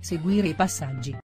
seguire i passaggi.